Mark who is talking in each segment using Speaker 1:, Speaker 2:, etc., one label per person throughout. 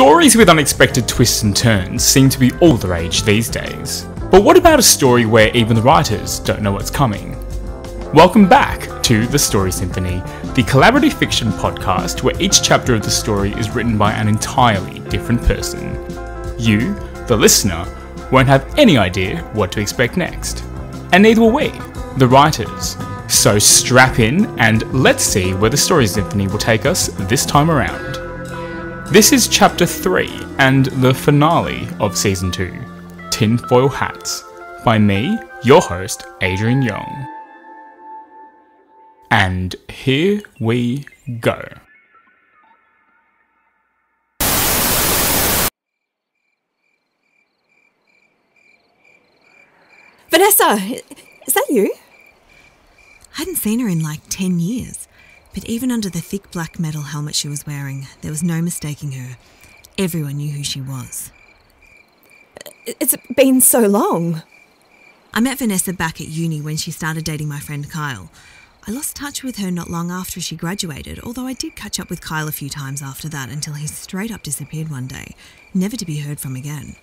Speaker 1: Stories with unexpected twists and turns seem to be all the rage these days. But what about a story where even the writers don't know what's coming? Welcome back to The Story Symphony, the collaborative fiction podcast where each chapter of the story is written by an entirely different person. You, the listener, won't have any idea what to expect next. And neither will we, the writers. So strap in and let's see where the Story Symphony will take us this time around. This is chapter 3 and the finale of season 2 Tinfoil Hats by me, your host, Adrian Yeung. And here we go.
Speaker 2: Vanessa, is that you?
Speaker 3: I hadn't seen her in like 10 years, but even under the thick black metal helmet she was wearing, there was no mistaking her. Everyone knew who she was.
Speaker 2: It's been so long.
Speaker 3: I met Vanessa back at uni when she started dating my friend Kyle. I lost touch with her not long after she graduated, although I did catch up with Kyle a few times after that until he straight up disappeared one day, never to be heard from again.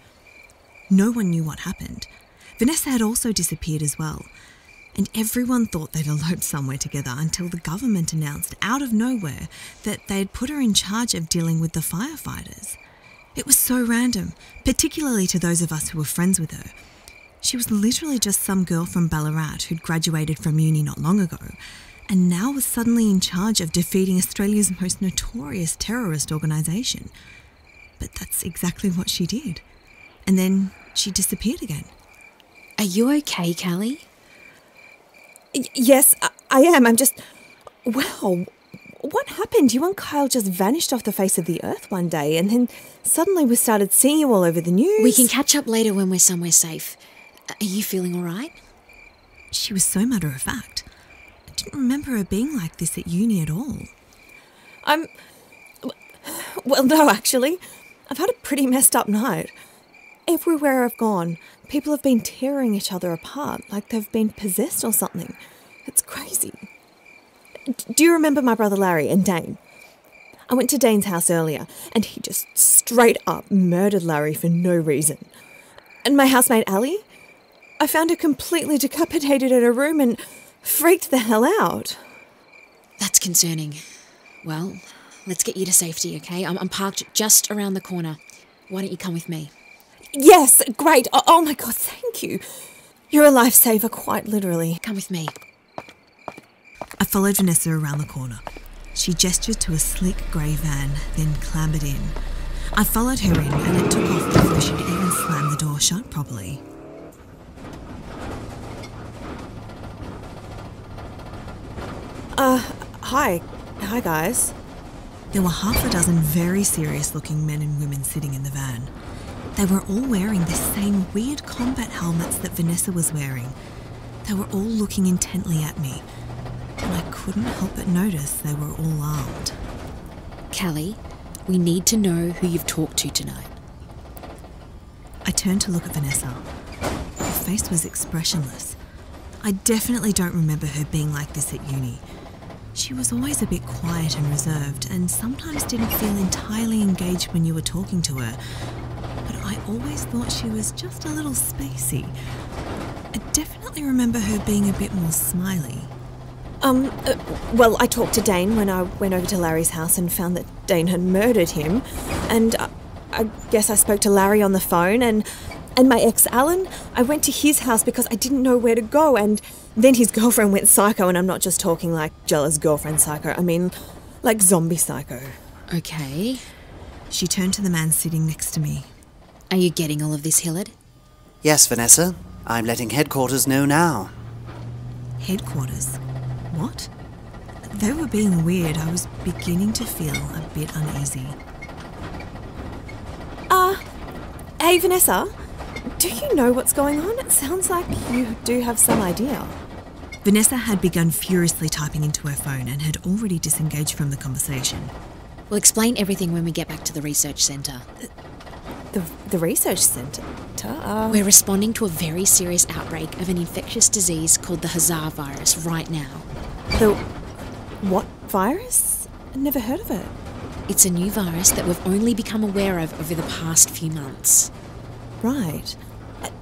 Speaker 3: No one knew what happened. Vanessa had also disappeared as well, and everyone thought they'd eloped somewhere together until the government announced out of nowhere that they'd put her in charge of dealing with the firefighters. It was so random, particularly to those of us who were friends with her. She was literally just some girl from Ballarat who'd graduated from uni not long ago, and now was suddenly in charge of defeating Australia's most notorious terrorist organisation. But that's exactly what she did. And then she disappeared again.
Speaker 4: Are you okay, Callie?
Speaker 2: Yes, I-, I am. I'm just. Wow. What happened? You and Kyle just vanished off the face of the earth one day, and then suddenly we started seeing you all over the news.
Speaker 4: We can catch up later when we're somewhere safe. Are you feeling all right?
Speaker 3: She was so matter of fact. I didn't remember her being like this at uni at all.
Speaker 2: I'm. Well, no, actually. I've had a pretty messed up night. Everywhere I've gone, people have been tearing each other apart like they've been possessed or something. It's crazy. Do you remember my brother Larry and Dane? I went to Dane's house earlier and he just straight up murdered Larry for no reason. And my housemate Ali? I found her completely decapitated in her room and freaked the hell out.
Speaker 4: That's concerning. Well, let's get you to safety, okay? I'm, I'm parked just around the corner. Why don't you come with me?
Speaker 2: Yes, great. Oh, oh my god, thank you. You're a lifesaver, quite literally.
Speaker 4: Come with me.
Speaker 3: I followed Vanessa around the corner. She gestured to a sleek grey van, then clambered in. I followed her in, and it took off before she'd even slammed the door shut properly.
Speaker 2: Uh, hi. Hi, guys.
Speaker 3: There were half a dozen very serious looking men and women sitting in the van. They were all wearing the same weird combat helmets that Vanessa was wearing. They were all looking intently at me, and I couldn't help but notice they were all armed.
Speaker 4: Callie, we need to know who you've talked to tonight.
Speaker 3: I turned to look at Vanessa. Her face was expressionless. I definitely don't remember her being like this at uni. She was always a bit quiet and reserved, and sometimes didn't feel entirely engaged when you were talking to her. I always thought she was just a little spacey. I definitely remember her being a bit more smiley.
Speaker 2: Um, uh, well, I talked to Dane when I went over to Larry's house and found that Dane had murdered him. And I, I guess I spoke to Larry on the phone and and my ex Alan. I went to his house because I didn't know where to go and then his girlfriend went psycho and I'm not just talking like jealous girlfriend psycho. I mean like zombie psycho.
Speaker 4: Okay.
Speaker 3: She turned to the man sitting next to me.
Speaker 4: Are you getting all of this, Hillard?
Speaker 5: Yes, Vanessa. I'm letting headquarters know now.
Speaker 3: Headquarters? What? They were being weird. I was beginning to feel a bit uneasy.
Speaker 2: Uh, hey Vanessa, do you know what's going on? It sounds like you do have some idea.
Speaker 3: Vanessa had begun furiously typing into her phone and had already disengaged from the conversation.
Speaker 4: We'll explain everything when we get back to the research centre.
Speaker 2: The the research centre. Uh,
Speaker 4: We're responding to a very serious outbreak of an infectious disease called the Hazar virus right now.
Speaker 2: the what virus? I never heard of it.
Speaker 4: It's a new virus that we've only become aware of over the past few months.
Speaker 2: Right.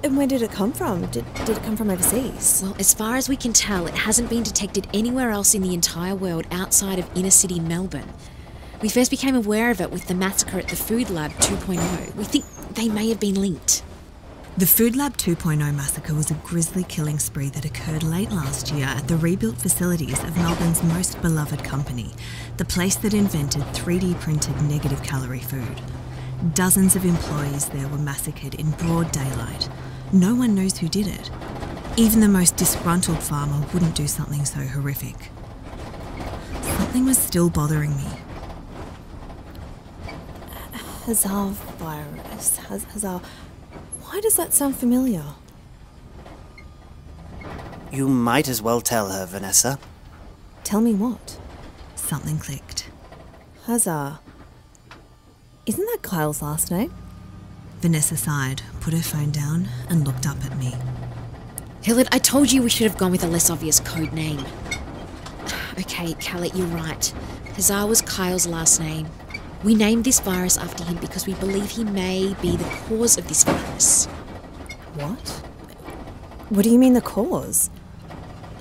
Speaker 2: And where did it come from? Did, did it come from overseas?
Speaker 4: Well, as far as we can tell, it hasn't been detected anywhere else in the entire world outside of inner city Melbourne. We first became aware of it with the massacre at the Food Lab 2.0. We think they may have been linked.
Speaker 3: The Food Lab 2.0 massacre was a grisly killing spree that occurred late last year at the rebuilt facilities of Melbourne's most beloved company, the place that invented 3D printed negative calorie food. Dozens of employees there were massacred in broad daylight. No one knows who did it. Even the most disgruntled farmer wouldn't do something so horrific. Something was still bothering me.
Speaker 2: Hazar virus. Haz- Hazar. Why does that sound familiar?
Speaker 5: You might as well tell her, Vanessa.
Speaker 2: Tell me what?
Speaker 3: Something clicked.
Speaker 2: Hazar. Isn't that Kyle's last name?
Speaker 3: Vanessa sighed, put her phone down, and looked up at me.
Speaker 4: Hillard, I told you we should have gone with a less obvious code name. Okay, Callie, you're right. Hazar was Kyle's last name. We named this virus after him because we believe he may be the cause of this virus.
Speaker 2: What? What do you mean the cause?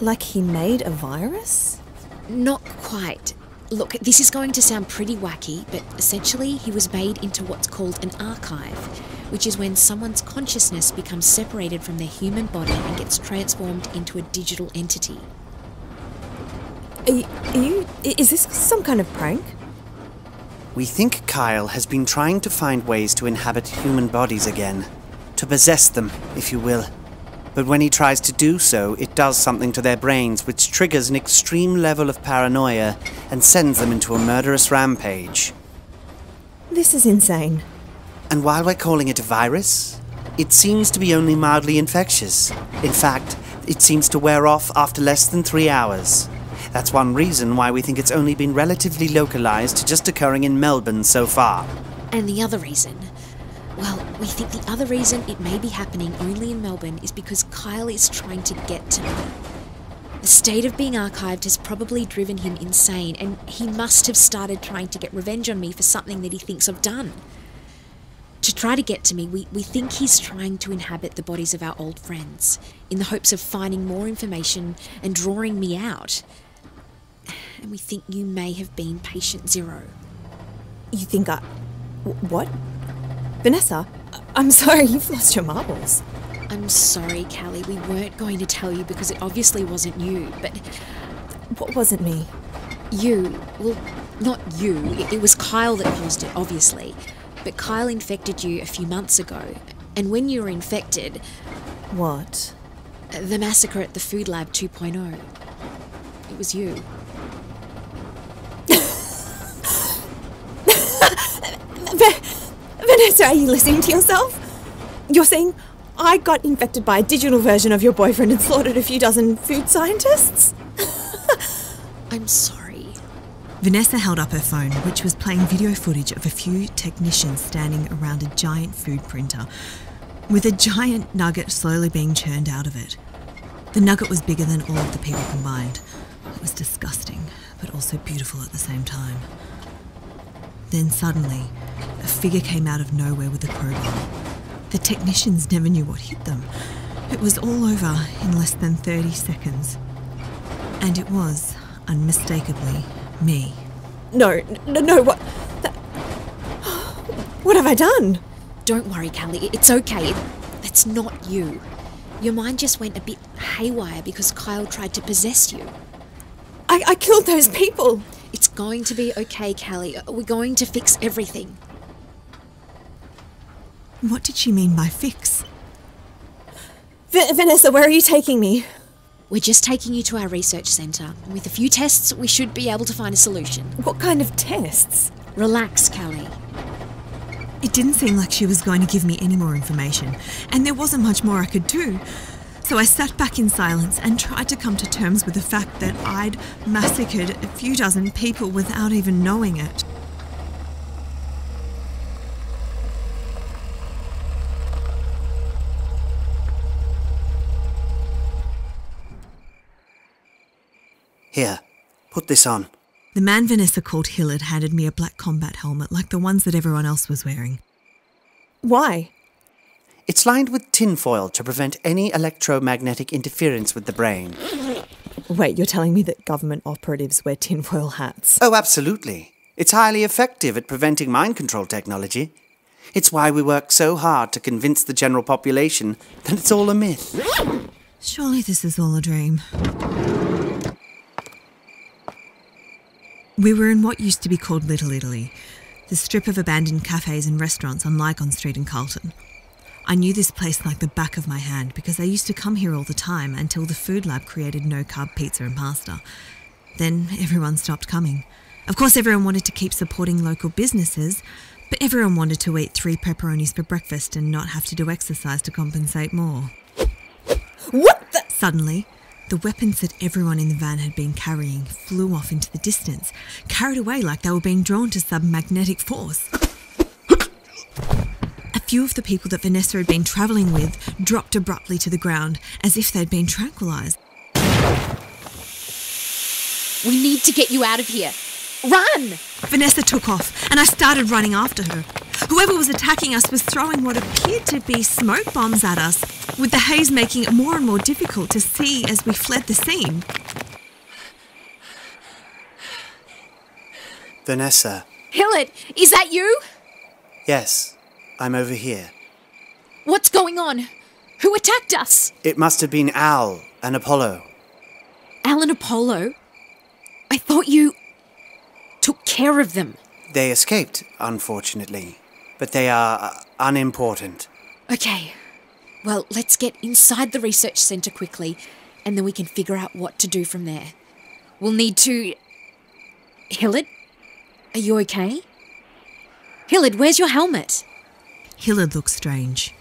Speaker 2: Like he made a virus?
Speaker 4: Not quite. Look, this is going to sound pretty wacky, but essentially he was made into what's called an archive, which is when someone's consciousness becomes separated from their human body and gets transformed into a digital entity.
Speaker 2: Are you, are you is this some kind of prank?
Speaker 5: We think Kyle has been trying to find ways to inhabit human bodies again. To possess them, if you will. But when he tries to do so, it does something to their brains which triggers an extreme level of paranoia and sends them into a murderous rampage.
Speaker 2: This is insane.
Speaker 5: And while we're calling it a virus, it seems to be only mildly infectious. In fact, it seems to wear off after less than three hours. That's one reason why we think it's only been relatively localized to just occurring in Melbourne so far.
Speaker 4: And the other reason? Well, we think the other reason it may be happening only in Melbourne is because Kyle is trying to get to me. The state of being archived has probably driven him insane, and he must have started trying to get revenge on me for something that he thinks I've done. To try to get to me, we, we think he's trying to inhabit the bodies of our old friends, in the hopes of finding more information and drawing me out. And we think you may have been patient zero.
Speaker 2: You think I. What? Vanessa, I'm sorry, you've lost your marbles.
Speaker 4: I'm sorry, Callie. We weren't going to tell you because it obviously wasn't you, but
Speaker 2: What wasn't me?
Speaker 4: you, well, not you. It, it was Kyle that caused it, obviously. But Kyle infected you a few months ago. And when you were infected,
Speaker 2: What?
Speaker 4: the massacre at the Food Lab 2.0, it was you.
Speaker 2: Va- Vanessa, are you listening to yourself? You're saying I got infected by a digital version of your boyfriend and slaughtered a few dozen food scientists?
Speaker 4: I'm sorry.
Speaker 3: Vanessa held up her phone, which was playing video footage of a few technicians standing around a giant food printer, with a giant nugget slowly being churned out of it. The nugget was bigger than all of the people combined. It was disgusting, but also beautiful at the same time. Then suddenly, a figure came out of nowhere with a crowbar. The technicians never knew what hit them. It was all over in less than 30 seconds. And it was, unmistakably, me.
Speaker 2: No, no, no, what? That, what have I done?
Speaker 4: Don't worry, Callie. It's okay. That's not you. Your mind just went a bit haywire because Kyle tried to possess you.
Speaker 2: I, I killed those people.
Speaker 4: It's going to be okay, Callie. Uh, we're going to fix everything.
Speaker 3: What did she mean by fix?
Speaker 2: Va- Vanessa, where are you taking me?
Speaker 4: We're just taking you to our research centre. With a few tests, we should be able to find a solution.
Speaker 2: What kind of tests?
Speaker 4: Relax, Callie.
Speaker 3: It didn't seem like she was going to give me any more information, and there wasn't much more I could do. So I sat back in silence and tried to come to terms with the fact that I'd massacred a few dozen people without even knowing it.
Speaker 5: Here, put this on.
Speaker 3: The man Vanessa called Hillard handed me a black combat helmet like the ones that everyone else was wearing.
Speaker 2: Why?
Speaker 5: It's lined with tinfoil to prevent any electromagnetic interference with the brain.
Speaker 2: Wait, you're telling me that government operatives wear tinfoil hats?
Speaker 5: Oh, absolutely. It's highly effective at preventing mind control technology. It's why we work so hard to convince the general population that it's all a myth.
Speaker 3: Surely this is all a dream. We were in what used to be called Little Italy, the strip of abandoned cafes and restaurants on Lygon Street in Carlton. I knew this place like the back of my hand because I used to come here all the time until the food lab created no carb pizza and pasta. Then everyone stopped coming. Of course, everyone wanted to keep supporting local businesses, but everyone wanted to eat three pepperonis for breakfast and not have to do exercise to compensate more.
Speaker 2: What the?
Speaker 3: Suddenly, the weapons that everyone in the van had been carrying flew off into the distance, carried away like they were being drawn to some magnetic force. A few of the people that Vanessa had been travelling with dropped abruptly to the ground as if they'd been tranquilized.
Speaker 4: We need to get you out of here. Run!
Speaker 3: Vanessa took off, and I started running after her. Whoever was attacking us was throwing what appeared to be smoke bombs at us, with the haze making it more and more difficult to see as we fled the scene.
Speaker 5: Vanessa.
Speaker 4: Hillard, is that you?
Speaker 5: Yes, I'm over here.
Speaker 4: What's going on? Who attacked us?
Speaker 5: It must have been Al and Apollo.
Speaker 4: Alan Apollo? I thought you took care of them.
Speaker 5: They escaped, unfortunately, but they are uh, unimportant.
Speaker 4: Okay. Well, let's get inside the research centre quickly, and then we can figure out what to do from there. We'll need to. Hillard? Are you okay? Hillard, where's your helmet?
Speaker 3: Hillard looked strange.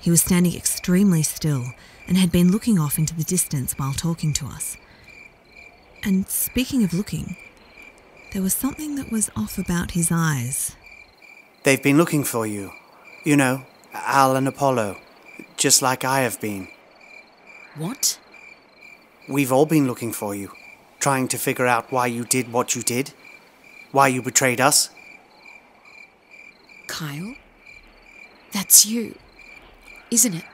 Speaker 3: He was standing extremely still and had been looking off into the distance while talking to us. And speaking of looking, there was something that was off about his eyes.
Speaker 5: They've been looking for you. You know, Al and Apollo. Just like I have been.
Speaker 4: What?
Speaker 5: We've all been looking for you. Trying to figure out why you did what you did. Why you betrayed us.
Speaker 4: Kyle? That's you, isn't it?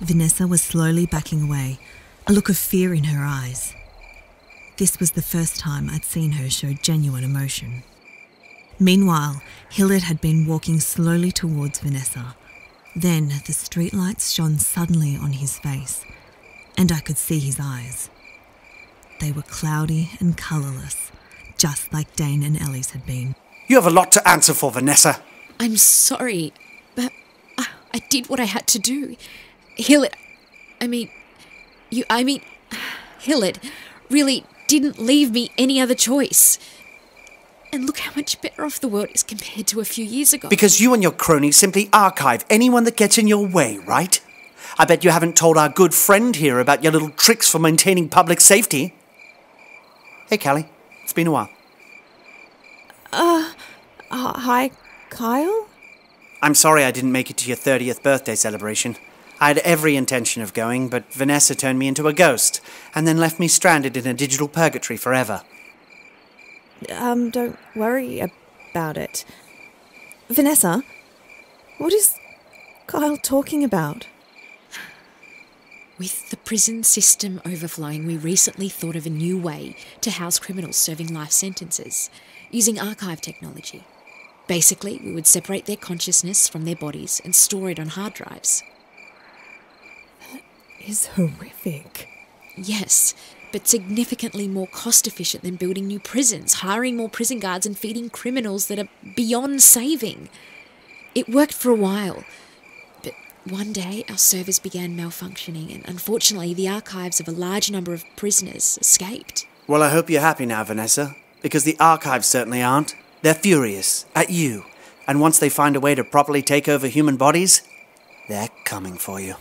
Speaker 3: Vanessa was slowly backing away, a look of fear in her eyes. This was the first time I'd seen her show genuine emotion. Meanwhile, Hillard had been walking slowly towards Vanessa. Then the streetlights shone suddenly on his face, and I could see his eyes. They were cloudy and colourless, just like Dane and Ellie's had been.
Speaker 5: You have a lot to answer for, Vanessa.
Speaker 4: I'm sorry, but I, I did what I had to do. Hillard, I mean, you, I mean, Hillard really didn't leave me any other choice. And look how much better off the world is compared to a few years ago.
Speaker 5: Because you and your cronies simply archive anyone that gets in your way, right? I bet you haven't told our good friend here about your little tricks for maintaining public safety. Hey, Callie. It's been a while.
Speaker 2: Uh, hi, Kyle?
Speaker 5: I'm sorry I didn't make it to your 30th birthday celebration. I had every intention of going, but Vanessa turned me into a ghost and then left me stranded in a digital purgatory forever.
Speaker 2: Um, don't worry about it. Vanessa, what is Kyle talking about?
Speaker 4: With the prison system overflowing, we recently thought of a new way to house criminals serving life sentences using archive technology. Basically, we would separate their consciousness from their bodies and store it on hard drives.
Speaker 2: Is horrific.
Speaker 4: Yes, but significantly more cost efficient than building new prisons, hiring more prison guards, and feeding criminals that are beyond saving. It worked for a while, but one day our servers began malfunctioning, and unfortunately, the archives of a large number of prisoners escaped.
Speaker 5: Well, I hope you're happy now, Vanessa, because the archives certainly aren't. They're furious at you, and once they find a way to properly take over human bodies, they're coming for you.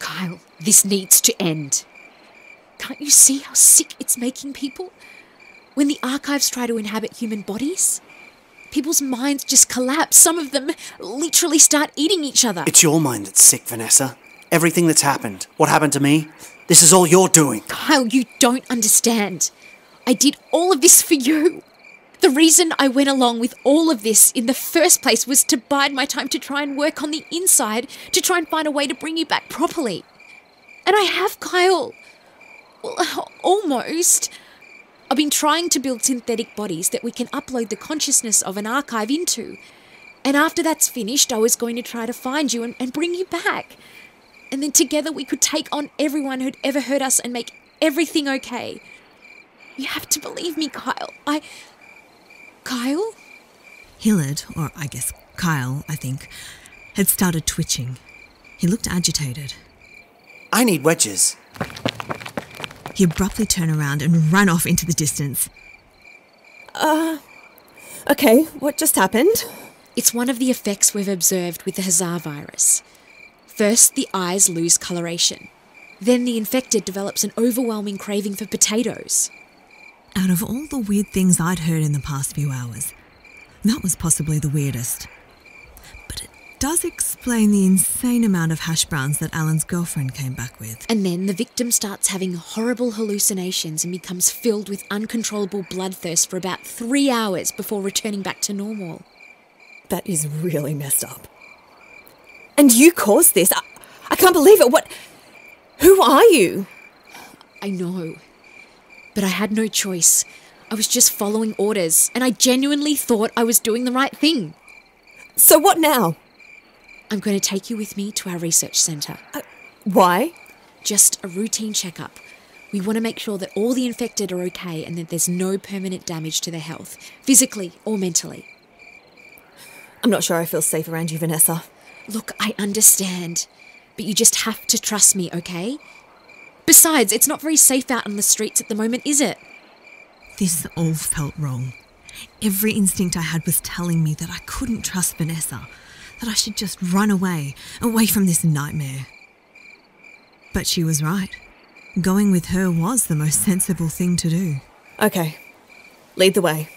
Speaker 4: Kyle, this needs to end. Can't you see how sick it's making people? When the archives try to inhabit human bodies, people's minds just collapse. Some of them literally start eating each other.
Speaker 5: It's your mind that's sick, Vanessa. Everything that's happened, what happened to me, this is all you're doing.
Speaker 4: Kyle, you don't understand. I did all of this for you. The reason I went along with all of this in the first place was to bide my time to try and work on the inside, to try and find a way to bring you back properly. And I have, Kyle. Well, almost. I've been trying to build synthetic bodies that we can upload the consciousness of an archive into. And after that's finished, I was going to try to find you and, and bring you back. And then together we could take on everyone who'd ever hurt us and make everything okay. You have to believe me, Kyle. I. Kyle?
Speaker 3: Hillard, or I guess Kyle, I think, had started twitching. He looked agitated.
Speaker 5: I need wedges.
Speaker 3: He abruptly turned around and ran off into the distance.
Speaker 2: Uh, okay, what just happened?
Speaker 4: It's one of the effects we've observed with the Hazar virus. First, the eyes lose coloration. Then the infected develops an overwhelming craving for potatoes.
Speaker 3: Out of all the weird things I'd heard in the past few hours, that was possibly the weirdest. But it does explain the insane amount of hash browns that Alan's girlfriend came back with.
Speaker 4: And then the victim starts having horrible hallucinations and becomes filled with uncontrollable bloodthirst for about three hours before returning back to normal.
Speaker 2: That is really messed up. And you caused this? I, I can't believe it. What? Who are you?
Speaker 4: I know. But I had no choice. I was just following orders, and I genuinely thought I was doing the right thing.
Speaker 2: So what now?
Speaker 4: I'm going to take you with me to our research centre.
Speaker 2: Uh, why?
Speaker 4: Just a routine checkup. We want to make sure that all the infected are okay and that there's no permanent damage to their health, physically or mentally.
Speaker 2: I'm not sure I feel safe around you, Vanessa.
Speaker 4: Look, I understand, but you just have to trust me, okay? Besides, it's not very safe out in the streets at the moment, is it?
Speaker 3: This all felt wrong. Every instinct I had was telling me that I couldn't trust Vanessa, that I should just run away, away from this nightmare. But she was right. Going with her was the most sensible thing to do.
Speaker 2: Okay, lead the way.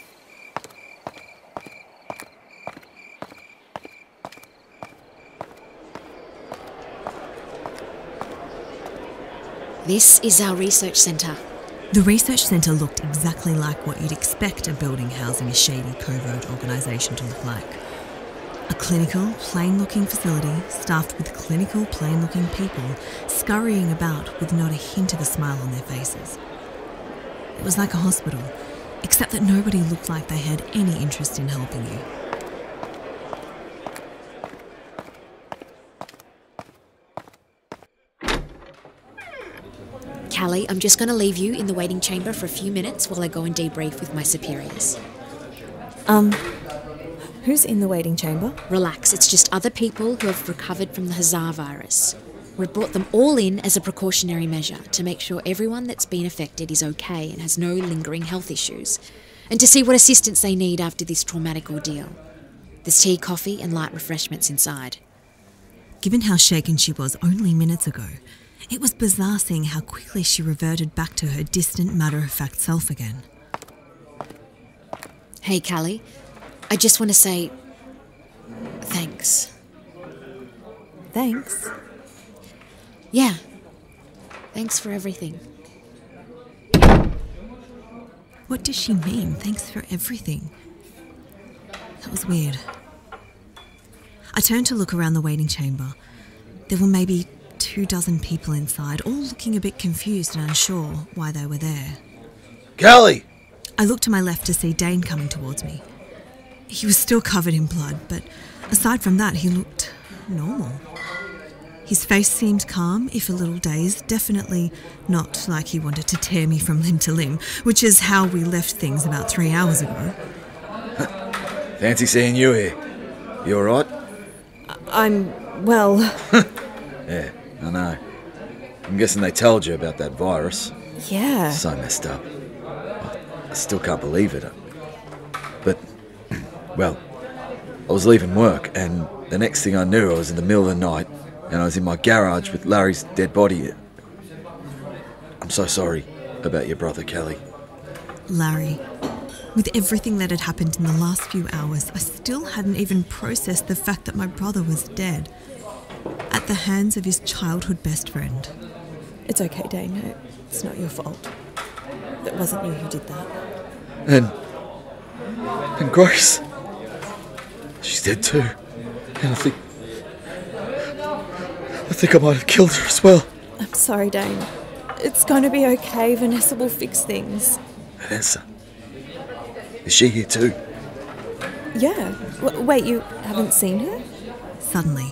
Speaker 4: This is our research centre.
Speaker 3: The research centre looked exactly like what you'd expect a building housing a shady covert organisation to look like. A clinical, plain looking facility staffed with clinical, plain looking people scurrying about with not a hint of a smile on their faces. It was like a hospital, except that nobody looked like they had any interest in helping you.
Speaker 4: Callie, I'm just going to leave you in the waiting chamber for a few minutes while I go and debrief with my superiors.
Speaker 2: Um, who's in the waiting chamber?
Speaker 4: Relax, it's just other people who have recovered from the Hazar virus. We've brought them all in as a precautionary measure to make sure everyone that's been affected is okay and has no lingering health issues, and to see what assistance they need after this traumatic ordeal. There's tea, coffee, and light refreshments inside.
Speaker 3: Given how shaken she was only minutes ago, it was bizarre seeing how quickly she reverted back to her distant, matter of fact self again.
Speaker 4: Hey, Callie, I just want to say thanks.
Speaker 2: Thanks.
Speaker 4: Yeah, thanks for everything.
Speaker 3: What does she mean? Thanks for everything. That was weird. I turned to look around the waiting chamber. There were maybe two dozen people inside, all looking a bit confused and unsure why they were there.
Speaker 6: Callie!
Speaker 3: I looked to my left to see Dane coming towards me. He was still covered in blood, but aside from that, he looked normal. His face seemed calm, if a little dazed, definitely not like he wanted to tear me from limb to limb, which is how we left things about three hours ago.
Speaker 6: Fancy seeing you here. You alright?
Speaker 2: I'm, well,
Speaker 6: Yeah, I know. I'm guessing they told you about that virus.
Speaker 2: yeah.
Speaker 6: So messed up. I still can't believe it. But, well, I was leaving work, and the next thing I knew, I was in the middle of the night, and I was in my garage with Larry's dead body. I'm so sorry about your brother, Kelly.
Speaker 3: Larry. With everything that had happened in the last few hours, I still hadn't even processed the fact that my brother was dead. At the hands of his childhood best friend.
Speaker 2: It's okay, Dane. It's not your fault. It wasn't you who did that.
Speaker 6: And. and Grace. She's dead too. And I think. I think I might have killed her as well.
Speaker 2: I'm sorry, Dane. It's going to be okay. Vanessa will fix things.
Speaker 6: Vanessa. Is she here too?
Speaker 2: Yeah. W- wait, you haven't seen her?
Speaker 3: Suddenly,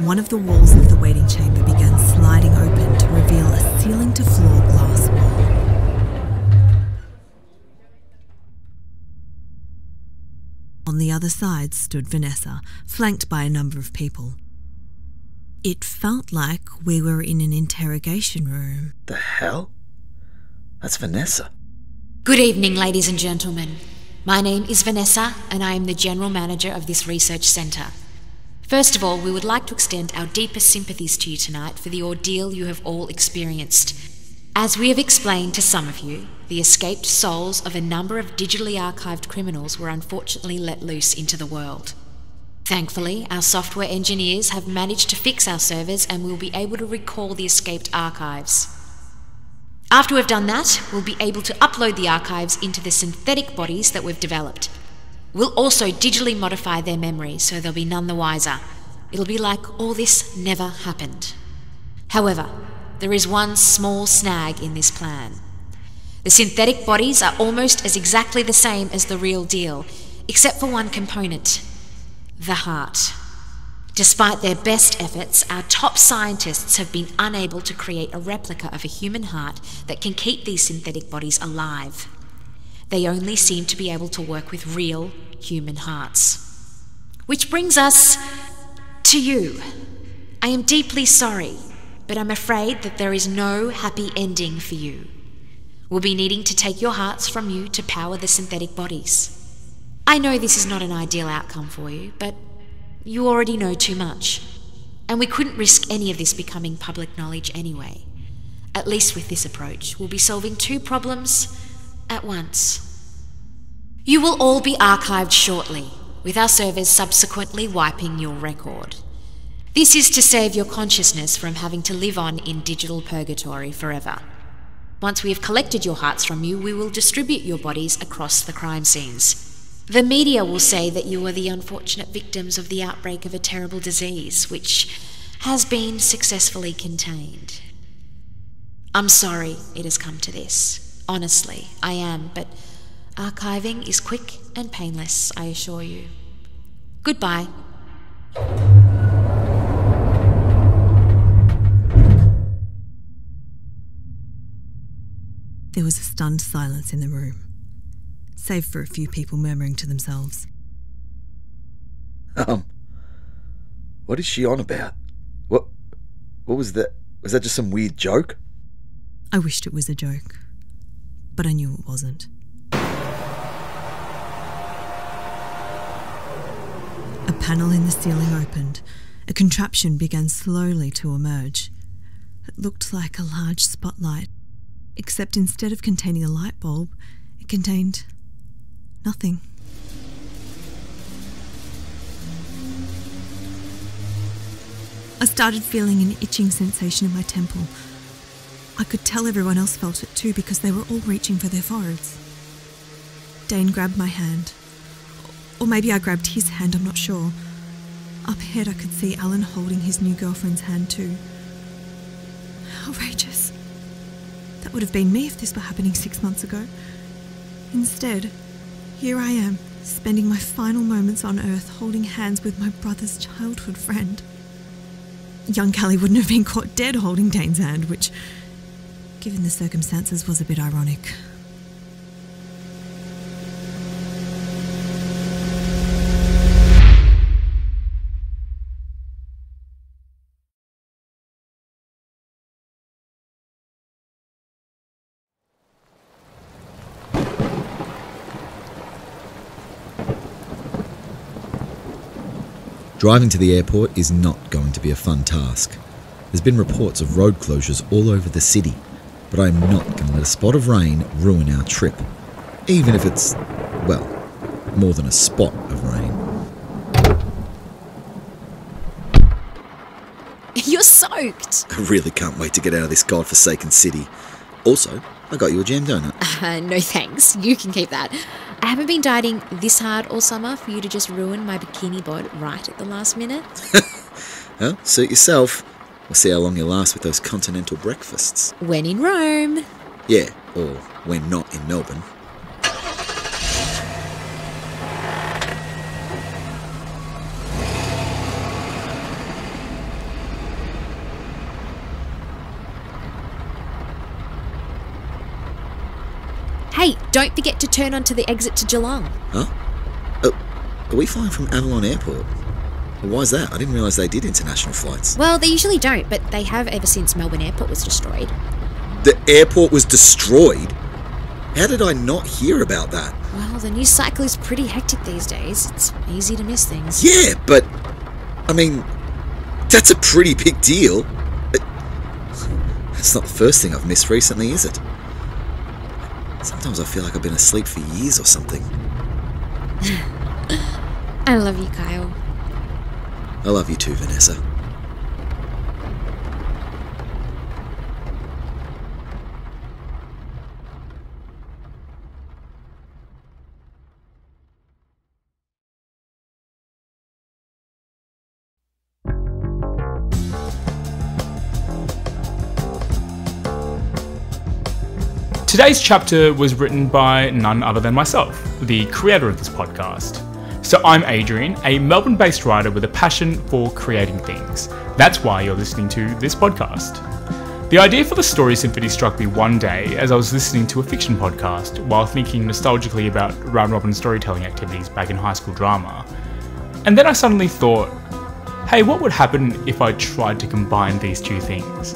Speaker 3: one of the walls of the waiting chamber began sliding open to reveal a ceiling to floor glass wall. On the other side stood Vanessa, flanked by a number of people. It felt like we were in an interrogation room.
Speaker 6: The hell? That's Vanessa.
Speaker 4: Good evening, ladies and gentlemen. My name is Vanessa, and I am the General Manager of this research centre. First of all, we would like to extend our deepest sympathies to you tonight for the ordeal you have all experienced. As we have explained to some of you, the escaped souls of a number of digitally archived criminals were unfortunately let loose into the world. Thankfully, our software engineers have managed to fix our servers and we'll be able to recall the escaped archives. After we've done that, we'll be able to upload the archives into the synthetic bodies that we've developed. We'll also digitally modify their memories so they'll be none the wiser. It'll be like all this never happened. However, there is one small snag in this plan. The synthetic bodies are almost as exactly the same as the real deal, except for one component the heart. Despite their best efforts, our top scientists have been unable to create a replica of a human heart that can keep these synthetic bodies alive. They only seem to be able to work with real human hearts. Which brings us to you. I am deeply sorry, but I'm afraid that there is no happy ending for you. We'll be needing to take your hearts from you to power the synthetic bodies. I know this is not an ideal outcome for you, but you already know too much. And we couldn't risk any of this becoming public knowledge anyway. At least with this approach, we'll be solving two problems at once. You will all be archived shortly, with our servers subsequently wiping your record. This is to save your consciousness from having to live on in digital purgatory forever. Once we have collected your hearts from you, we will distribute your bodies across the crime scenes. The media will say that you are the unfortunate victims of the outbreak of a terrible disease, which has been successfully contained. I'm sorry it has come to this. Honestly, I am, but archiving is quick and painless, I assure you. Goodbye.
Speaker 3: There was a stunned silence in the room, save for a few people murmuring to themselves.
Speaker 6: Um. What is she on about? What. What was that? Was that just some weird joke?
Speaker 3: I wished it was a joke, but I knew it wasn't. A panel in the ceiling opened. A contraption began slowly to emerge. It looked like a large spotlight, except instead of containing a light bulb, it contained nothing. I started feeling an itching sensation in my temple. I could tell everyone else felt it too because they were all reaching for their foreheads. Dane grabbed my hand. Or maybe I grabbed his hand, I'm not sure. Up ahead, I could see Alan holding his new girlfriend's hand too. Outrageous. That would have been me if this were happening six months ago. Instead, here I am, spending my final moments on Earth holding hands with my brother's childhood friend. Young Callie wouldn't have been caught dead holding Dane's hand, which, given the circumstances, was a bit ironic.
Speaker 7: Driving to the airport is not going to be a fun task. There's been reports of road closures all over the city, but I'm not going to let a spot of rain ruin our trip, even if it's, well, more than a spot of rain.
Speaker 4: You're soaked.
Speaker 6: I really can't wait to get out of this godforsaken city. Also,
Speaker 7: I got you a jam donut.
Speaker 4: Uh, no thanks, you can keep that. I haven't been dieting this hard all summer for you to just ruin my bikini bod right at the last minute.
Speaker 7: Well, suit yourself. We'll see how long you last with those continental breakfasts.
Speaker 4: When in Rome.
Speaker 7: Yeah, or when not in Melbourne.
Speaker 4: Hey, don't forget to turn onto the exit to Geelong.
Speaker 7: Huh? Oh, are we flying from Avalon Airport? Why is that? I didn't realise they did international flights.
Speaker 4: Well, they usually don't, but they have ever since Melbourne Airport was destroyed.
Speaker 7: The airport was destroyed? How did I not hear about that?
Speaker 4: Well, the news cycle is pretty hectic these days. It's easy to miss things.
Speaker 7: Yeah, but I mean, that's a pretty big deal. It- It's not the first thing I've missed recently, is it? Sometimes I feel like I've been asleep for years or something.
Speaker 4: I love you, Kyle.
Speaker 7: I love you too, Vanessa.
Speaker 1: Today's chapter was written by none other than myself, the creator of this podcast. So I'm Adrian, a Melbourne based writer with a passion for creating things. That's why you're listening to this podcast. The idea for the Story Symphony struck me one day as I was listening to a fiction podcast while thinking nostalgically about round robin storytelling activities back in high school drama. And then I suddenly thought, hey, what would happen if I tried to combine these two things?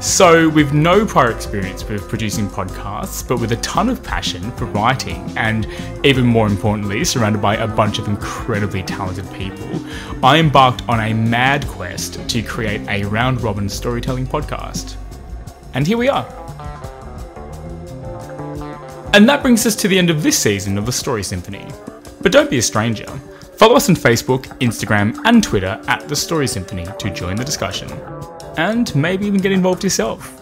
Speaker 1: So, with no prior experience with producing podcasts, but with a ton of passion for writing, and even more importantly, surrounded by a bunch of incredibly talented people, I embarked on a mad quest to create a round robin storytelling podcast. And here we are. And that brings us to the end of this season of the Story Symphony. But don't be a stranger. Follow us on Facebook, Instagram, and Twitter at The Story Symphony to join the discussion and maybe even get involved yourself.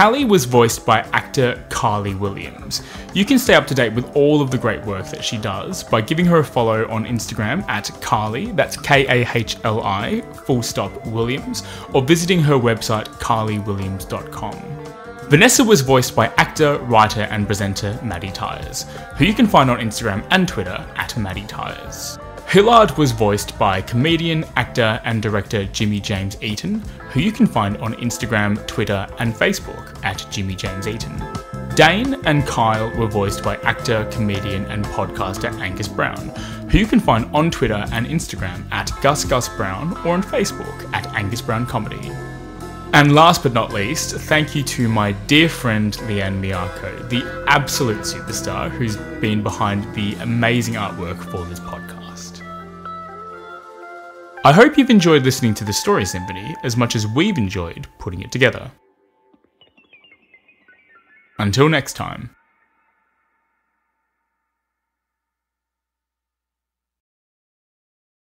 Speaker 1: Callie was voiced by actor Kahli Williams. You can stay up to date with all of the great work that she does by giving her a follow on Instagram at Kahli, that's K A H L I, full stop Williams, or visiting her website kahliwilliams.com. Vanessa was voiced by actor, writer, and presenter Maddy Tyers, who you can find on Instagram and Twitter at Maddy Tyers. Hillard was voiced by comedian, actor, and director Jimmy James Eaton, who you can find on Instagram, Twitter, and Facebook at Jimmy James Eaton. Dane and Kyle were voiced by actor, comedian, and podcaster Angus Brown, who you can find on Twitter and Instagram at Gus Gus Brown or on Facebook at Angus Brown Comedy. And last but not least, thank you to my dear friend Leanne Miyako, the absolute superstar who's been behind the amazing artwork for this podcast. I hope you've enjoyed listening to the Story Symphony as much as we've enjoyed putting it together. Until next time.